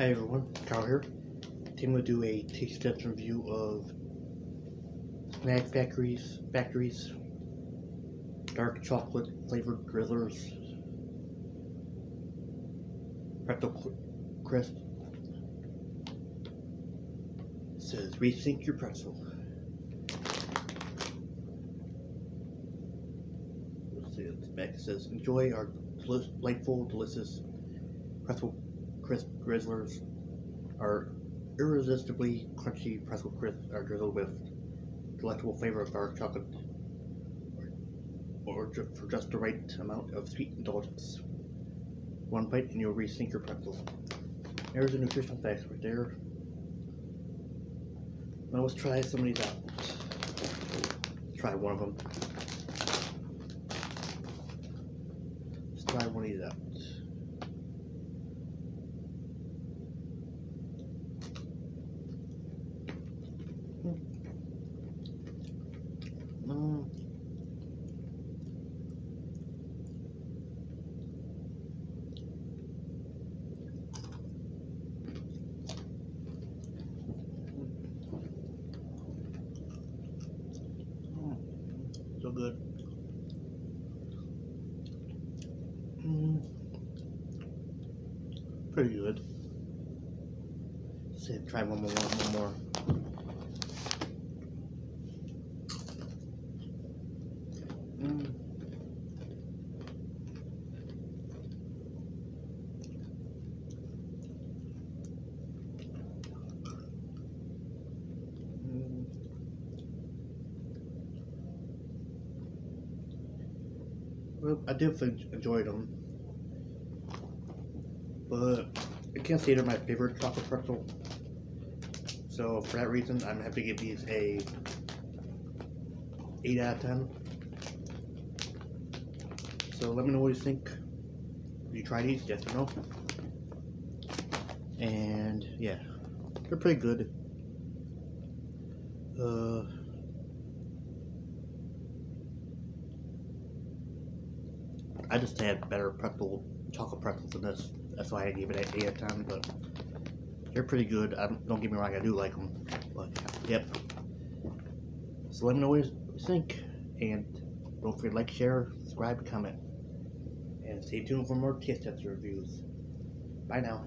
Hi everyone, Carl here. Today I'm going to do a taste test review of Snack Factory's Factory's dark chocolate flavored Drizzlers pretzel crisp. It says rethink your pretzel. Let's see the back. Says enjoy our delightful, delicious pretzel crisp drizzlers are irresistibly crunchy pretzel crisps are uh, drizzled with delectable flavor of dark chocolate or, or for just the right amount of sweet indulgence. One bite and you'll rethink your pretzel. There's the nutritional facts right there. Now let's try some of these out. try one of them. Let's try one of these out. So good. Mm. Pretty good. Say, try one more, one more. I definitely enjoyed them, but I can't say they're my favorite chocolate pretzel. So for that reason, I'm happy to give these a 8 out of 10. So let me know what you think. Have you try these? Yes or no? And yeah, they're pretty good. I just had better pretzel, chocolate pretzels than this. That's why I gave it an 8 out of 10, but they're pretty good. I don't, get me wrong, I do like them. But, yep. So let me know what you think. And don't forget to like, share, subscribe, comment. And stay tuned for more taste test reviews. Bye now.